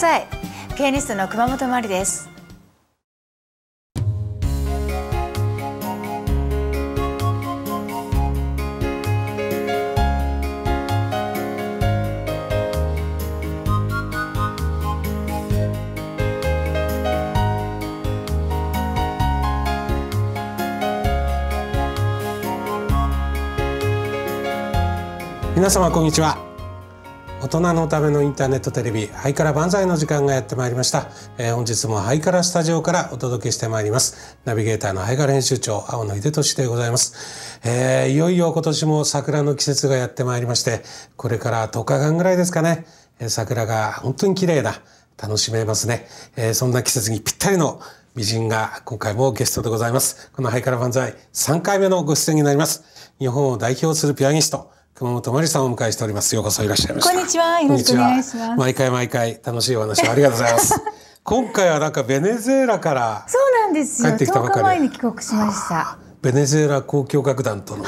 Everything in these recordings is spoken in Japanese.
歳ピアニストの熊本真理です。皆様こんにちは。人のためのインターネットテレビハイカラ万歳の時間がやってまいりました、えー、本日もハイカラスタジオからお届けしてまいります。ナビゲーターのハイカラ編集長青野秀俊でございます、えー、いよいよ今年も桜の季節がやってまいりましてこれから10日間ぐらいですかね、桜が本当に綺麗な楽しめますね、えー、そんな季節にぴったりの美人が今回もゲストでございます。このハイカラ万歳3回目のご出演になります。日本を代表するピアニスト、熊本真理さんをお迎えしております。ようこそいらっしゃいましこんにちは。よろしくお願いします。毎回毎回楽しいお話ありがとうございます。今回はなんかベネズエラからそうなんですよ。帰ってきたばかり。前に帰国しました。ベネズエラ交響楽団との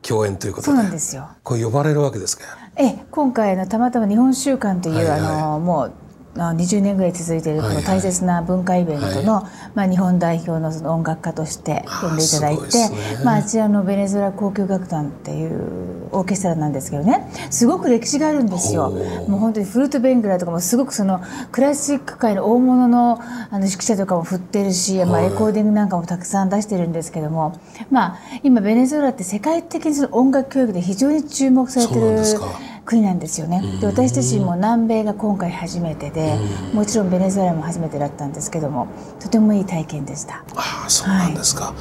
共演ということで、はい、そうなんですよ。こう呼ばれるわけですか？え、今回のたまたま日本週間という、はいはい、あのもう20年ぐらい続いているこの大切な文化イベントの、まあ、日本代表のその音楽家として呼んでいただいて、まあ、あちらのベネズエラ交響楽団っていうオーケストラなんですけどね。すごく歴史があるんですよ。もう本当にフルート・ベングラーとかもすごくそのクラシック界の大物のあの指揮者とかも振ってるし、まあ、レコーディングなんかもたくさん出してるんですけども、まあ、今ベネズエラって世界的にその音楽教育で非常に注目されてる。国なんですよね。で私たちも南米が今回初めてで、もちろんベネズエラも初めてだったんですけども、とてもいい体験でした。ああ、そうなんですか。はい、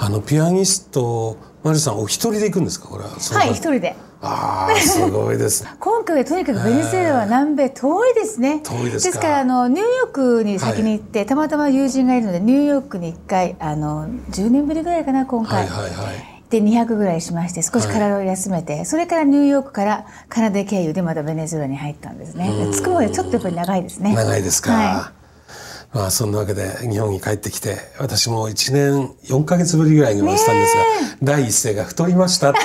あのピアニストマリさんお一人で行くんですか？これは。はい一人で。ああすごいです。今回はとにかくベネズエラは南米遠いですね。遠いですですからあのニューヨークに先に行って、はい、たまたま友人がいるのでニューヨークに一回あの10年ぶりぐらいかな今回。はいはいはい。で200ぐらいしまして少し体を休めて、はい、それからニューヨークからカナダ経由でまたベネズエラに入ったんですね。着くまでちょっとやっぱり長いですね。長いですか、はい、まあそんなわけで日本に帰ってきて私も1年4か月ぶりぐらいにお会いしたんですが、第一声が太りましたって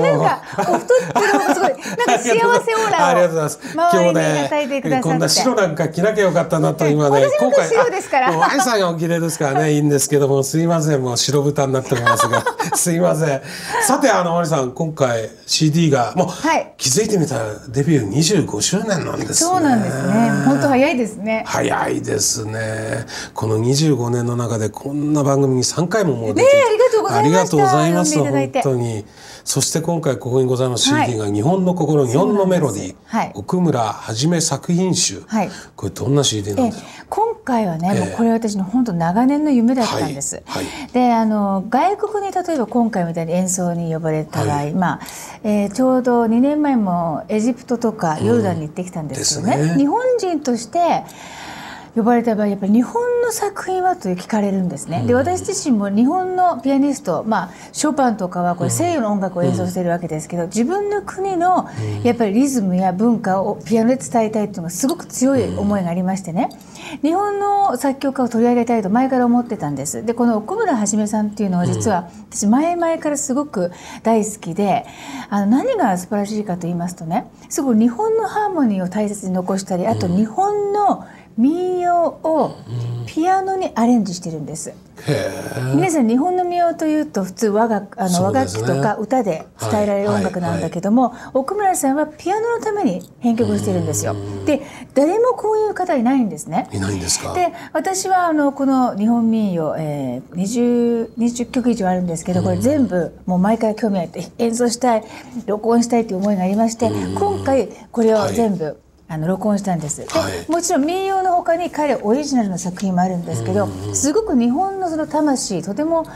なんかお太ってるのがすごいなんか幸せオーラをありがとうございます。今日ねこんな白なんか着なきゃよかったなと今ね今回白ですから。もう愛さんがお綺麗ですからねいいんですけどもすいませんもう白豚になっておりますが。すいません。さてあのマリさん今回 CD がもう、はい、気づいてみたらデビュー25周年なんですね。そうなんですね。本当早いですね。早いですね。この25年の中でこんな番組に3回ももう出て、ね、ありがとうございますありがとうございます本当に。そして今回ここにございます CD が「日本の心、日本のメロディー」はい、奥村はじめ作品集、はい、これどんな CD なんですか今回はね、えー、もうこれ私の本当長年の夢だったんです。はいはい、であの外国に例えば今回みたいに演奏に呼ばれた場合、はい、まあえー、ちょうど2年前もエジプトとかヨルダンに行ってきたんですけどね。うんね、日本人として呼ばれた場合やっぱり日本の作品はと聞かれるんですね。で私自身も日本のピアニスト、まあ、ショパンとかはこれ西洋の音楽を演奏しているわけですけど自分の国のやっぱりリズムや文化をピアノで伝えたいっていうのがすごく強い思いがありましてね。日本の作曲家を取り上げたいと前から思ってたんです。でこの奥村はじめさんっていうのは実は私前々からすごく大好きであの何が素晴らしいかと言いますとねすごい日本のハーモニーを大切に残したりあと日本の民謡をピアノにアレンジしてるんです。皆さん日本の民謡というと普通和楽あの、和楽器とか歌で伝えられる音楽なんだけども、奥村さんはピアノのために編曲してるんですよ。で誰もこういう方いないんですね。いないんですか？で私はあのこの日本民謡、えー、20, 20曲以上あるんですけどこれ全部もう毎回興味あって演奏したい録音したいという思いがありまして今回これを全部、はいあの録音したんです、で、はい、もちろん民謡のほかに彼オリジナルの作品もあるんですけどすごく日本のその魂とても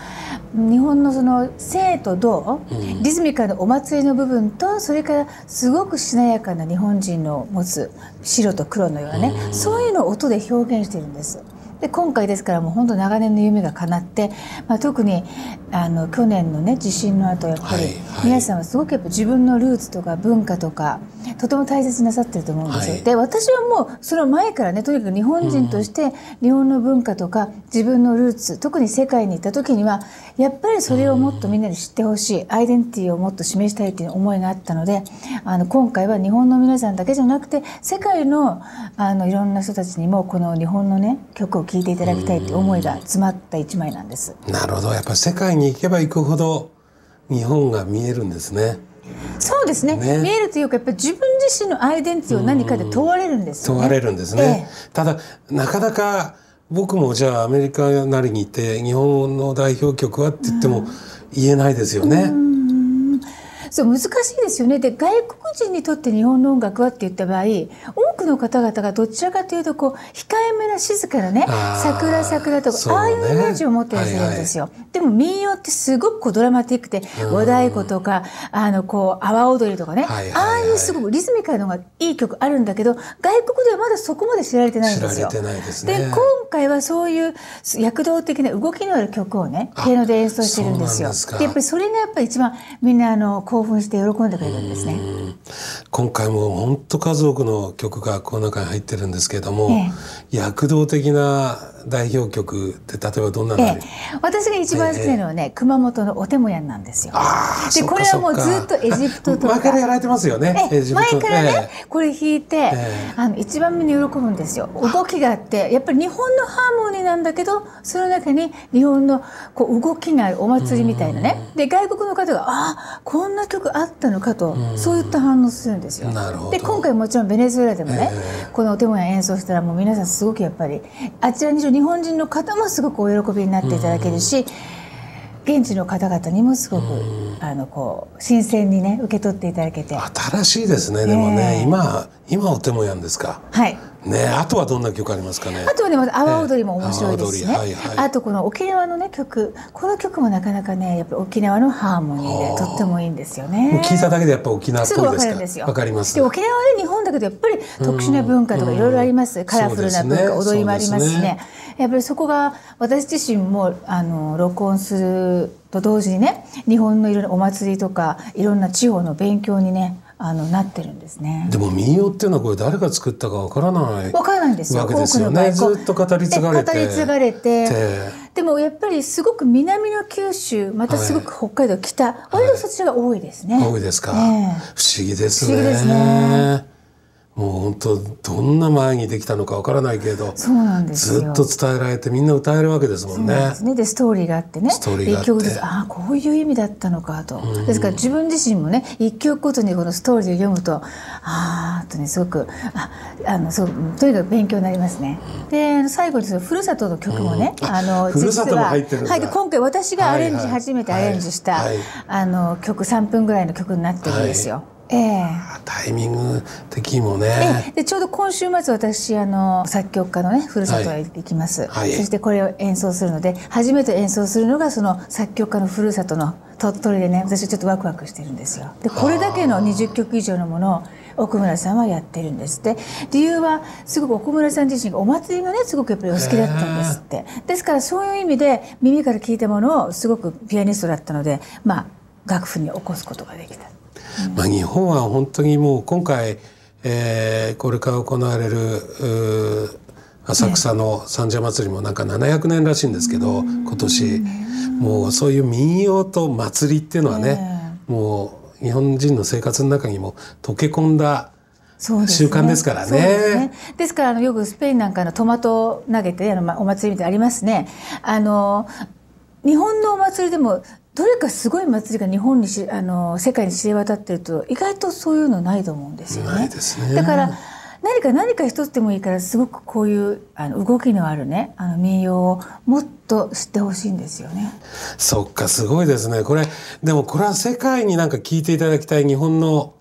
日本のその生と動、リズミカルのお祭りの部分とそれからすごくしなやかな日本人の持つ白と黒のようなねそういうのを音で表現してるんです。で今回ですからもう本当長年の夢が叶って、まあ、特にあの去年のね地震の後やっぱり、皆さんはすごくやっぱ自分のルーツとか文化とかとても大切になさってると思うんですよ。はい、で私はもうその前からねとにかく日本人として日本の文化とか自分のルーツ、特に世界に行った時にはやっぱりそれをもっとみんなに知ってほしいアイデンティティをもっと示したいという思いがあったのであの今回は日本の皆さんだけじゃなくて世界のあのいろんな人たちにもこの日本のね曲を聴いていただきたいという思いが詰まった一枚なんです。なるほどやっぱり世界に行けば行くほど日本が見えるんですね。そうですね、ね、見えるというかやっぱり自分自身のアイデンティティを何かで問われるんですよね。問われるんですね。ええ、ただなかなか僕もじゃあアメリカなりに行って日本の代表曲はって言っても言えないですよね。うんそう難しいですよねで外国人にとって日本の音楽はって言った場合多くの方々がどちらかというとこう控えめな静かなね桜桜とか、ね、ああいうイメージを持ってらっしゃるんですよ、はいはい、でも民謡ってすごくこうドラマティックで和太鼓とかあのこう阿波踊りとかね、はいはいはい、ああいうすごくリズミカルのがいい曲あるんだけど外国ではまだそこまで知られてないんですよ。で、ね、今回はそういう躍動的な動きのある曲をねピアノで演奏してるんですよ。でやっぱりそれがやっぱり一番みんなあの興奮して喜んでくれるんですね。今回も本当数多くの曲がこの中に入ってるんですけれども、ええ、躍動的な代表曲って例えばどんなの、ええ、私が一番好きなのはね、え、熊本のおてもやんなんですよ。でこれはもうずっとエジプトとか。前からやられてますよね。前からね、これ弾いて、あの一番目に喜ぶんですよ。動きがあってやっぱり日本のハーモニーなんだけどその中に日本のこう動きがあるお祭りみたいなね。で外国の方がああこんな曲あったのかと、そういった反応するんですよ。で今回もちろんベネズエラでもね、このお手もや演奏したらもう皆さんすごくやっぱりあちらにいる日本人の方もすごくお喜びになっていただけるし、現地の方々にもすごく、あのこう新鮮にね受け取っていただけて。新しいですねでもね、今今お手もやんですか？はいねあとはどんな曲ありますかね？あとはね阿波踊りも面白いですしね、はいはい、あとこの沖縄のね曲。この曲もなかなかねやっぱ沖縄のハーモニーでとってもいいんですよね。聞いただけでやっぱ沖縄すぐわかるんですよ。わかります。で沖縄はね日本だけどやっぱり特殊な文化とかいろいろあります、カラフルな文化、ね、踊りもありますしね。やっぱりそこが私自身もあの録音すると同時にね日本のいろんなお祭りとかいろんな地方の勉強にねあのなってるんですね。でも民謡っていうのはこれ誰が作ったかわからないわからないんですよ。わけですよね。ずっと語り継がれて。語り継がれて。でもやっぱりすごく南の九州またすごく北海道北、はい、割とそちらが多いですね。多いですか、えー、不思議ですね。不思議ですね。もう本当どんな前にできたのかわからないけどそうなんですずっと伝えられてみんな歌えるわけですもんね。で、ね、ストーリーがあってね。ストーリーがあって。ああこういう意味だったのかと、ですから自分自身もね一曲ごとにこのストーリーを読むとああとねすごくああのそうとにかく勉強になりますね。で最後にそのふるさとの曲もね、うん、あのふるさとも入ってるはい、今回私がアレンジ、はいはい、初めてアレンジした、はい、あの曲3分ぐらいの曲になってるんですよ。はいええ、タイミング的にもね、ええ、でちょうど今週末私あの作曲家のねふるさとへ行きます、はい、そしてこれを演奏するので初めて演奏するのがその作曲家のふるさとの鳥取でね。私はちょっとワクワクしてるんですよ。でこれだけの20曲以上のものを奥村さんはやってるんですって。理由はすごく奥村さん自身がお祭りがねすごくやっぱりお好きだったんですって。ですからそういう意味で耳から聞いたものをすごくピアニストだったのでまあ楽譜に起こすことができた。まあ、日本は本当にもう今回、えー、これから行われる浅草の三社祭りもなんか700年らしいんですけど、今年もうそういう民謡と祭りっていうのはね、もう日本人の生活の中にも溶け込んだ習慣ですからね。ですねですからあのよくスペインなんかのトマト投げてあのお祭りみたいなありますね。あの日本のお祭りでもどれかすごい祭りが日本にしあの世界に知れ渡ってると意外とそういうのないと思うんですよね。ねだから何か何か一つでもいいからすごくこういうあの動きのあるねあの民謡をもっと知ってほしいんですよね。そっかすごいですね。これでもこれは世界になんか聞いていただきたい日本の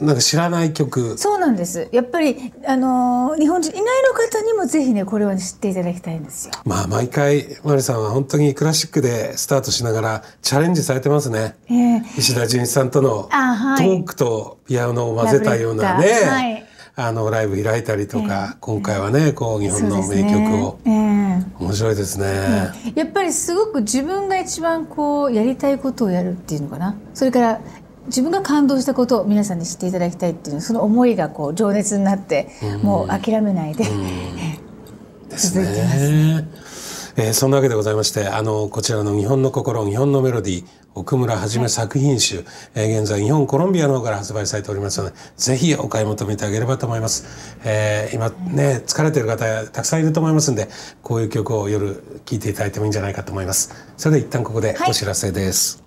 なんか知らない曲。そうなんです。やっぱりあのー、日本人いないの方にもぜひねこれは知っていただきたいんですよ。まあ毎回マリさんは本当にクラシックでスタートしながらチャレンジされてますね、えー、石田純一さんとのトークとピアノを混ぜたようなね、はい、あのライブ開いたりとか、えー、今回はねこう日本の名曲を、えーね。面白いですね、ね、やっぱりすごく自分が一番こうやりたいことをやるっていうのかな。それから自分が感動したことを皆さんに知っていただきたいっていうその思いがこう情熱になって、もう諦めないで、続いてます。えー、そんなわけでございましてあのこちらの「日本の心日本のメロディー」奥村はじめ作品集、はい、えー、現在日本コロンビアの方から発売されておりますのでぜひお買い求めてあげればと思います、えー、今ね疲れてる方たくさんいると思いますんでこういう曲を夜聴いていただいてもいいんじゃないかと思います。それで一旦ここでお知らせです、はい